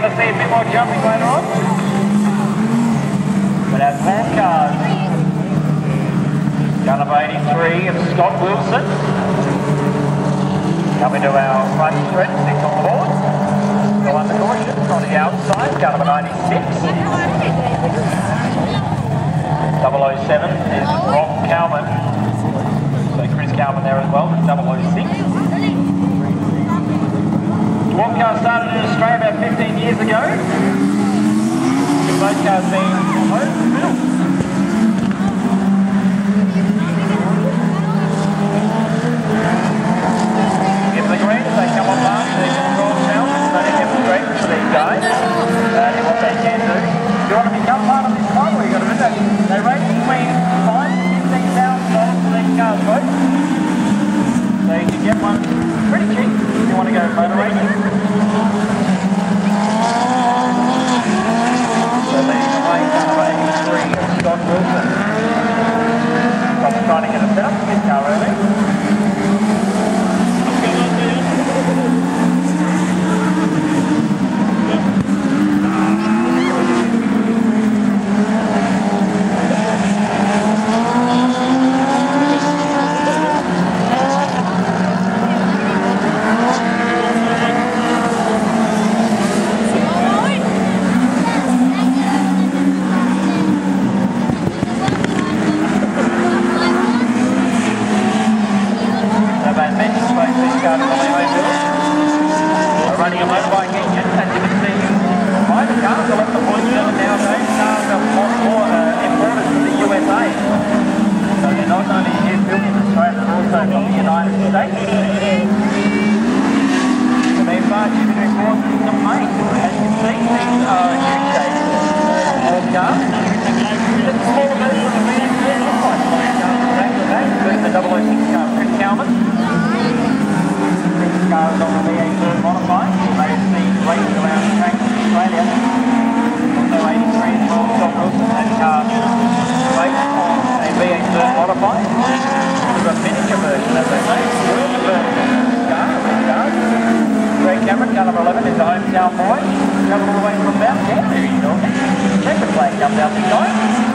going to see a bit more jumping later on. But our four cars, gun number 83 of Scott Wilson, coming to our front stretch, six on board. Go under caution on the outside, gun number 96. 007 is Rob Calman. So Chris Calman there as well, 006. Dwarf car started in Australia about 15 years ago. With both cars. Give the green they come on last, they can draw down, so they demonstrate for these guys uh, what they can do. If you want to become part of this you've got to do that. They range between 5 and 15,000 dollars for these cars both. So you can get one pretty cheap if you want to go motor racing. So leading the way, number 83, Scott Wilson. Scott's trying to get a setup for this car early. So they mentioned both these cars on their own build. A. Motorbike as you can see. Both cars are left the point seven nowadays. Cars are more, more uh, imported from the USA. So they're not only here built in Australia, but also from the United States. So they're far cheaper to import than the main. As you can see, these are U-shaped all cars. It's a smaller version of the V8 look like the main cars today. There's the 006 car, Chris Calman. These cars on the V8 modified. You may have seen racing around the track in Australia. Also 83 as well, Scott Wilson. That car based on a V8 modified. Sort of a miniature version, as they say. Wheeled version of this car, this car. Greg Cameron, car number 11, is all the flag comes out this time.